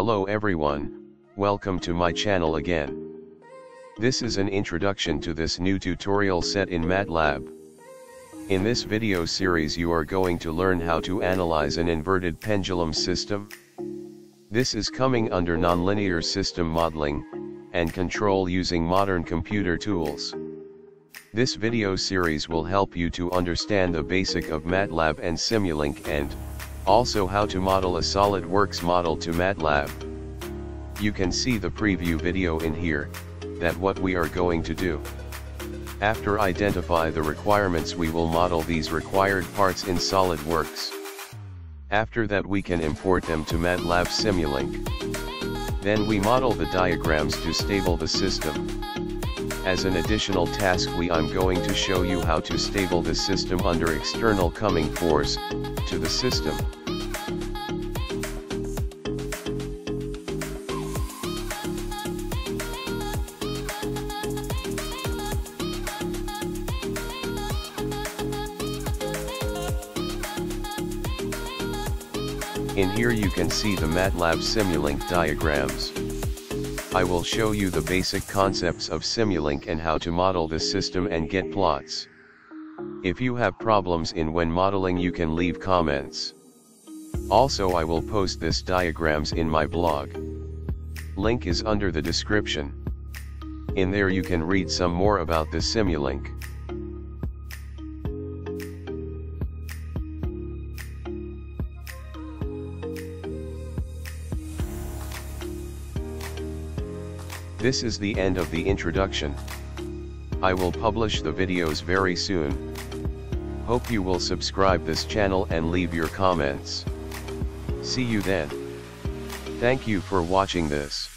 Hello everyone, welcome to my channel again. This is an introduction to this new tutorial set in MATLAB. In this video series you are going to learn how to analyze an inverted pendulum system. This is coming under nonlinear system modeling, and control using modern computer tools. This video series will help you to understand the basic of MATLAB and Simulink and, also how to model a SolidWorks model to MATLAB. You can see the preview video in here, that what we are going to do. After identify the requirements we will model these required parts in SolidWorks. After that we can import them to MATLAB Simulink. Then we model the diagrams to stable the system. As an additional task we I'm going to show you how to stable the system under external coming force, to the system. In here you can see the MATLAB Simulink diagrams. I will show you the basic concepts of Simulink and how to model the system and get plots. If you have problems in when modeling you can leave comments. Also I will post this diagrams in my blog. Link is under the description. In there you can read some more about the Simulink. This is the end of the introduction. I will publish the videos very soon. Hope you will subscribe this channel and leave your comments. See you then. Thank you for watching this.